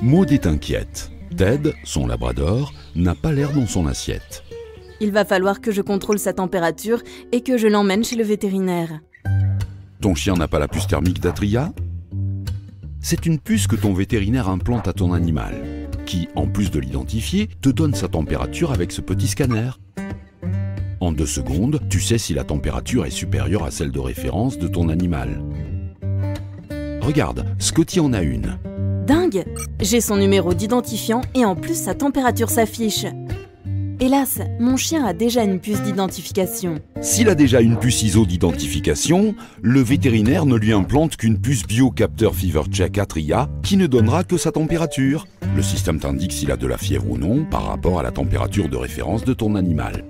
Maud est inquiète. Ted, son labrador, n'a pas l'air dans son assiette. Il va falloir que je contrôle sa température et que je l'emmène chez le vétérinaire. Ton chien n'a pas la puce thermique d'Atria? C'est une puce que ton vétérinaire implante à ton animal, qui, en plus de l'identifier, te donne sa température avec ce petit scanner. En deux secondes, tu sais si la température est supérieure à celle de référence de ton animal. Regarde, Scotty en a une. Dingue J'ai son numéro d'identifiant et en plus sa température s'affiche. Hélas, mon chien a déjà une puce d'identification. S'il a déjà une puce ISO d'identification, le vétérinaire ne lui implante qu'une puce biocapteur Fever Check Atria qui ne donnera que sa température. Le système t'indique s'il a de la fièvre ou non par rapport à la température de référence de ton animal.